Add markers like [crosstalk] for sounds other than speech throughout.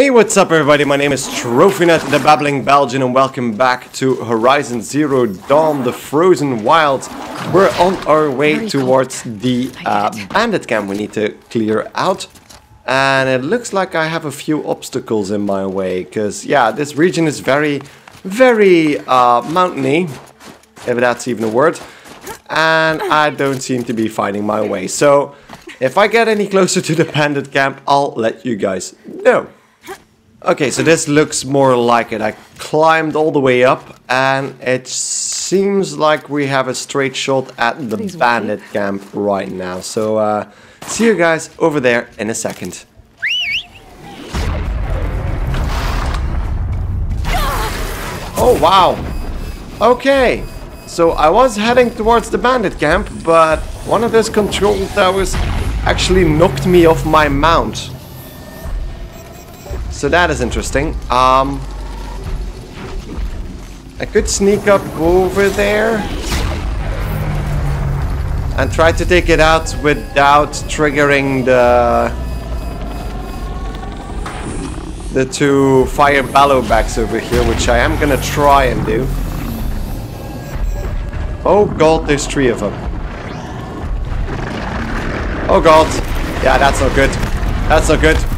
Hey, what's up everybody? My name is TrophyNut, the Babbling Belgian, and welcome back to Horizon Zero Dawn, the Frozen Wilds. We're on our way towards the uh, bandit camp we need to clear out. And it looks like I have a few obstacles in my way, because yeah, this region is very, very uh, mountainy, if that's even a word. And I don't seem to be finding my way. So, if I get any closer to the bandit camp, I'll let you guys know. Okay, so this looks more like it. I climbed all the way up and it seems like we have a straight shot at the bandit camp right now. So, uh, see you guys over there in a second. Oh, wow. Okay, so I was heading towards the bandit camp, but one of those control towers actually knocked me off my mount. So that is interesting. Um, I could sneak up over there and try to take it out without triggering the the two fire Bellowbacks over here, which I am gonna try and do. Oh god, there's three of them. Oh god. Yeah, that's not good. That's not good.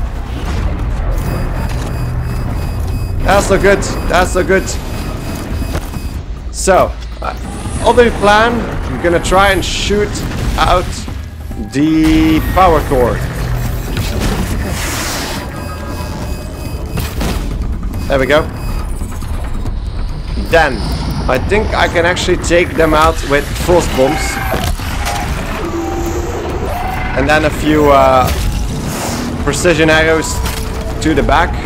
That's not good. That's not good. So, uh, other plan, I'm gonna try and shoot out the power core. There we go. Then, I think I can actually take them out with frost bombs. And then a few uh, precision arrows to the back.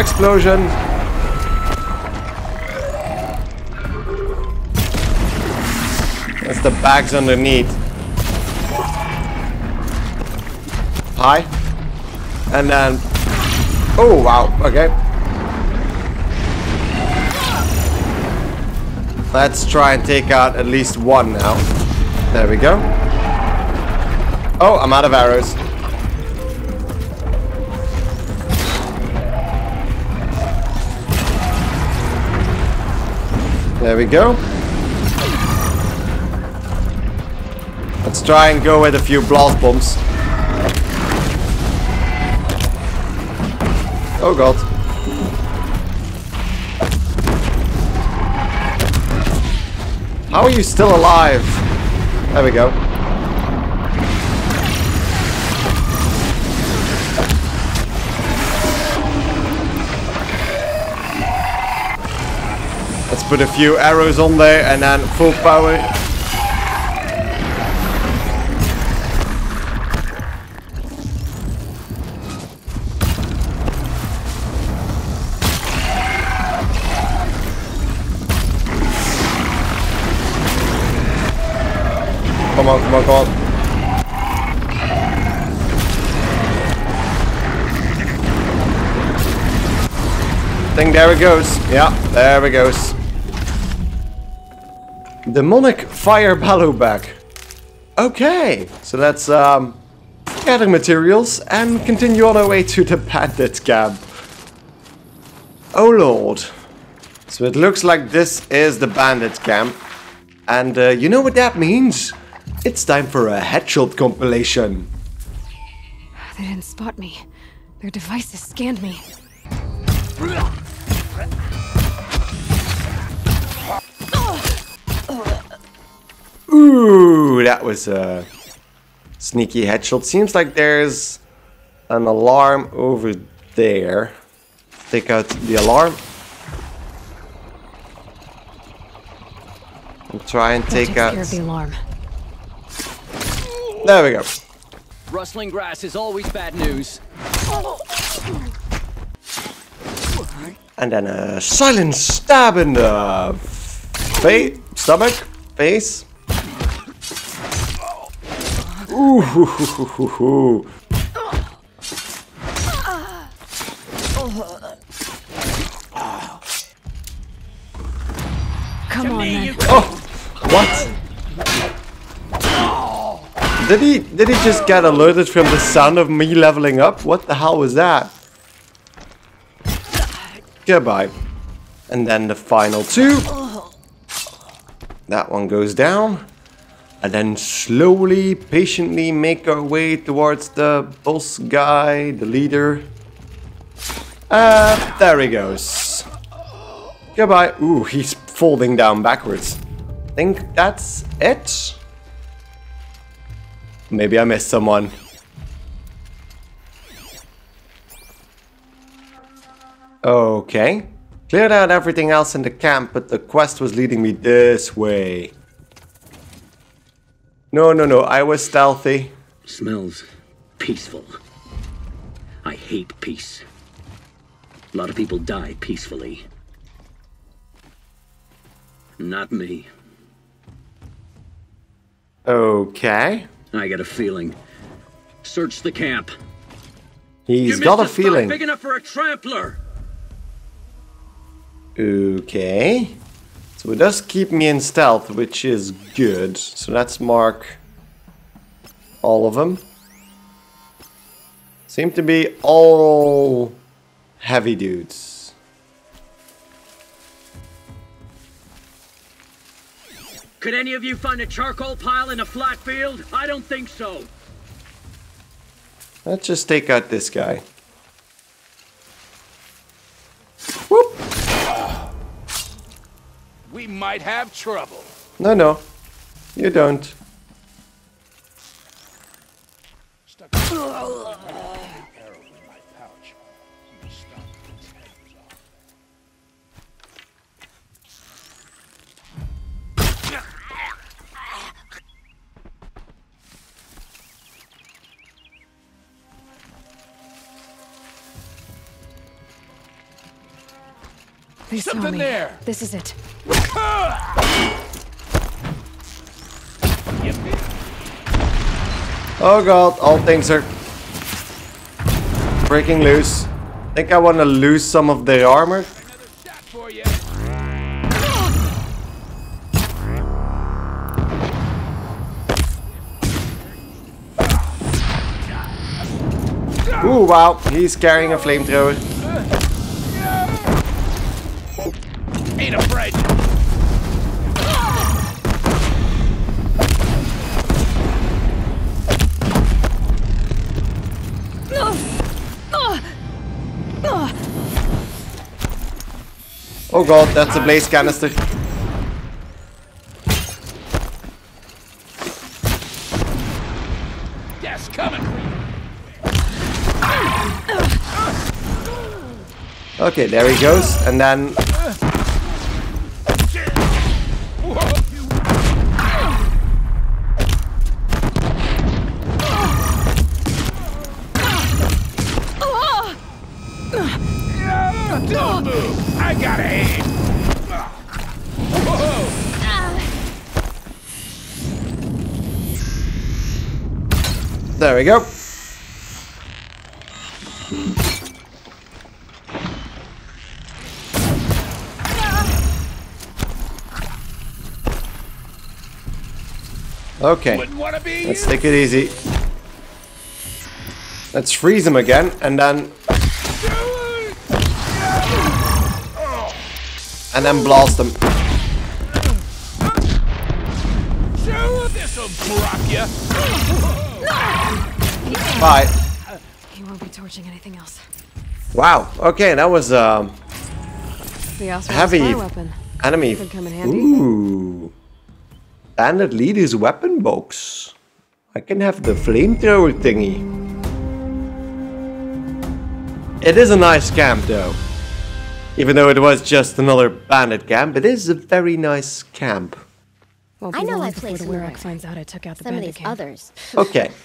Explosion! That's the bags underneath. Hi. And then... Oh, wow. Okay. Let's try and take out at least one now. There we go. Oh, I'm out of arrows. There we go. Let's try and go with a few blast bombs. Oh god. How are you still alive? There we go. Put a few arrows on there and then full power. Come on, come on, come on. I think there it goes. Yeah, there it goes. Daemonic Fire Bellowback. Okay, so let's um, gather materials and continue on our way to the bandit camp. Oh lord. So it looks like this is the bandit camp. And uh, you know what that means? It's time for a headshot compilation. They didn't spot me. Their devices scanned me. Ooh, that was a sneaky headshot. Seems like there's an alarm over there. Take out the alarm. And try and That take takes out... care of the alarm. There we go. Rustling grass is always bad news. And then a silent stab in the face, stomach, face. Ooh, hoo, hoo, hoo, hoo, hoo. Come on, then. Oh, what? Did he did he just get alerted from the sound of me leveling up? What the hell was that? Goodbye. And then the final two. That one goes down. And then slowly, patiently make our way towards the boss guy, the leader. Uh, there he goes. Goodbye. Ooh, he's folding down backwards. think that's it. Maybe I missed someone. Okay. Cleared out everything else in the camp, but the quest was leading me this way. No, no, no, I was stealthy. Smells peaceful. I hate peace. A lot of people die peacefully. Not me. Okay. I got a feeling. Search the camp. He's You got a spot feeling. big enough for a trampler. Okay. So it does keep me in stealth, which is good. So let's mark all of them. Seem to be all heavy dudes. Could any of you find a charcoal pile in a flat field? I don't think so. Let's just take out this guy. Whoop! We might have trouble. No, no. You don't. Stuck an arrow in my pouch. You stop these headers off. They Something there. This is it. Oh god, all things are breaking loose. I Think I want to lose some of the armor? Ooh, wow, he's carrying a flamethrower. Ain't afraid. Oh god, that's a blaze canister. Yes, coming. Okay, there he goes. And then ah, Don't move. I got a there we go. Okay, Wouldn't want to be let's take it easy. Let's freeze him again, and then and then blast him. This'll you. Bye. He won't be torching anything else. Wow. Okay, that was um The Oswald's Heavy. fire weapon. enemy. Could come in handy. Ooh. Bandit leader's weapon box. I can have the flamethrower thingy. It is a nice camp though. Even though it was just another bandit camp, it is a very nice camp. Won't I know I before played the some Werak Werak. finds out I took out the Some of bandit these camp. others. Okay. [laughs]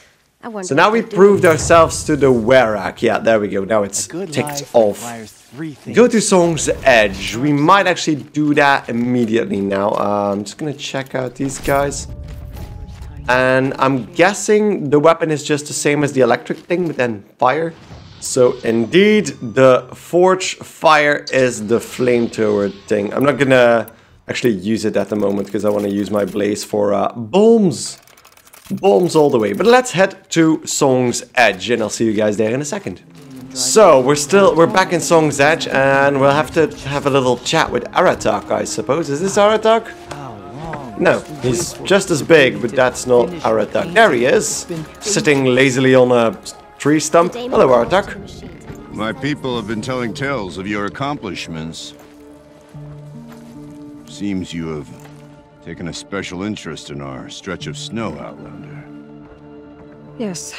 I wonder So now we they're proved ourselves to the Werak. Yeah, there we go. Now it's ticked off. requires three things. Go to Song's Edge. We might actually do that immediately now. Uh, I'm just gonna check out these guys. And I'm guessing the weapon is just the same as the electric thing, but then fire. So indeed, the Forge Fire is the flamethrower thing. I'm not gonna actually use it at the moment because I want to use my blaze for uh, bombs. Bombs all the way. But let's head to Song's Edge and I'll see you guys there in a second. So we're still we're back in Song's Edge and we'll have to have a little chat with Aratak, I suppose. Is this Aratak? No, he's just as big, but that's not Aratak. There he is, sitting lazily on a tree stump. Hello, Aratak. My people have been telling tales of your accomplishments. Seems you have taken a special interest in our stretch of snow, Outlander. Yes.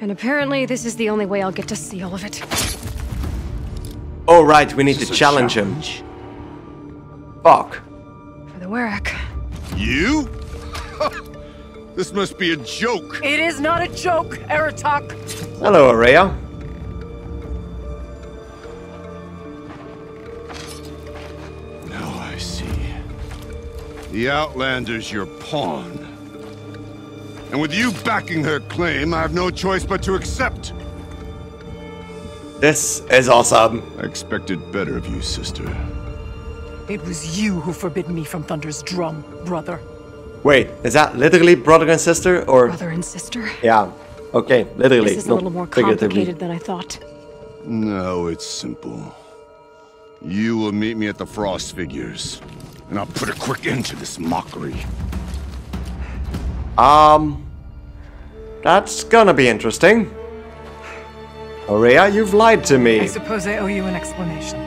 And apparently this is the only way I'll get to see all of it. Oh right, we need to Is this a challenge him. Fuck. For the Werak. You? [laughs] this must be a joke. It is not a joke, Aratak. Hello, Ourea. The Outlander's your pawn. And with you backing her claim, I have no choice but to accept. This is awesome. I expected better of you, sister. It was you who forbid me from Thunder's drum, brother. Wait, is that literally brother and sister, or Brother and sister. yeah? Okay, literally, This is a little more complicated than I thought. No, it's simple. You will meet me at the Frost Figures, and I'll put a quick end to this mockery. Um, that's gonna be interesting. Ourea, you've lied to me. I me. suppose I owe you an explanation.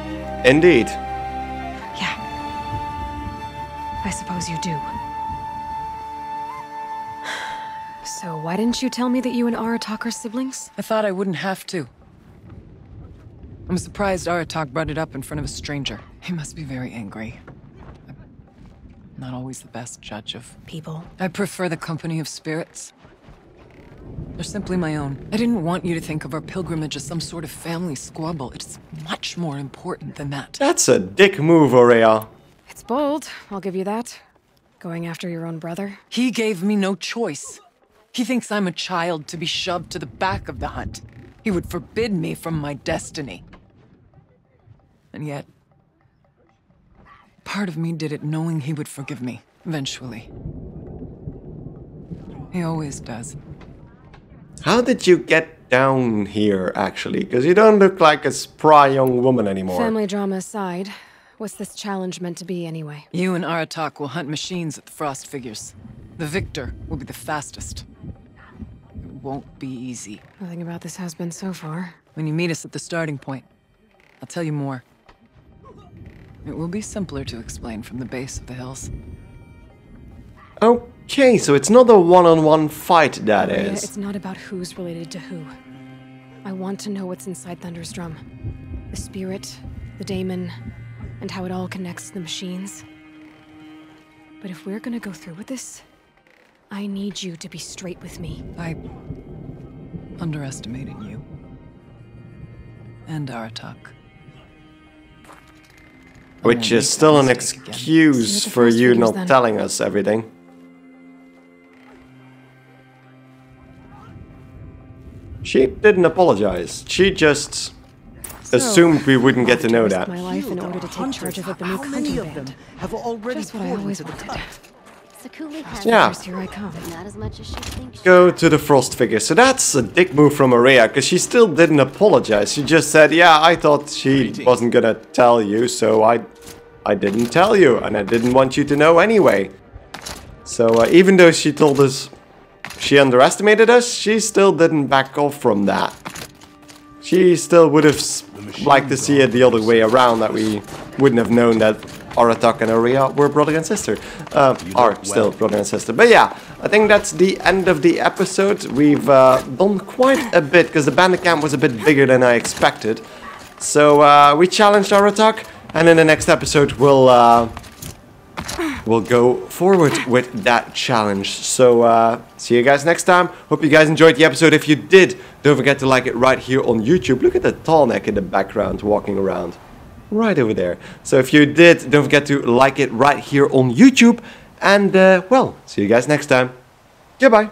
Indeed. Yeah. I suppose you do. So why didn't you tell me that you and Aratak are siblings? I thought I wouldn't have to. I'm surprised Aratak brought it up in front of a stranger. He must be very angry. I'm not always the best judge of. People. I prefer the company of spirits. They're simply my own. I didn't want you to think of our pilgrimage as some sort of family squabble. It's much more important than that. That's a dick move, Ourea. It's bold, I'll give you that. Going after your own brother. He gave me no choice. He thinks I'm a child to be shoved to the back of the hunt. He would forbid me from my destiny. And yet, part of me did it knowing he would forgive me, eventually. He always does. How did you get down here, actually? Because you don't look like a spry young woman anymore. Family drama aside, what's this challenge meant to be anyway? You and Aratak will hunt machines at the Frost Figures. The victor will be the fastest. It won't be easy. Nothing about this has been so far. When you meet us at the starting point, I'll tell you more. It will be simpler to explain from the base of the hills. Okay, so it's not a one-on-one fight, that Maria, is. it's not about who's related to who. I want to know what's inside Thunder's drum. The spirit, the daemon, and how it all connects to the machines. But if we're gonna go through with this, I need you to be straight with me. I underestimated you. And Aratak. Which is still an mistake again. See you excuse for you Figures, not then. telling us everything. She didn't apologize. She just assumed we wouldn't get to know that. my life in order to take charge of a Banuk How many of them have already Just what I always into the wanted. cup? Sakuli has Yeah. First, here I come. but not as much as she thinks. she Go to the Frost figure. So that's a dick move from Maria, because she still didn't apologize. She just said, yeah, I thought she wasn't gonna tell you, so I, I didn't tell you, and I didn't want you to know anyway. So uh, even though she told us she underestimated us, she still didn't back off from that. She still would have liked to see it the other way around, that we wouldn't have known that Aratak and Ourea were brother and sister. Uh, are still brother and sister. But yeah, I think that's the end of the episode. We've uh, done quite a bit, because the bandit camp was a bit bigger than I expected. So uh, we challenged Aratak, and in the next episode we'll... Uh, we'll go forward with that challenge. So, uh, see you guys next time. Hope you guys enjoyed the episode. If you did, don't forget to like it right here on YouTube. Look at the tall neck in the background walking around. Right over there. So if you did, don't forget to like it right here on YouTube. And, uh, well, see you guys next time. Goodbye.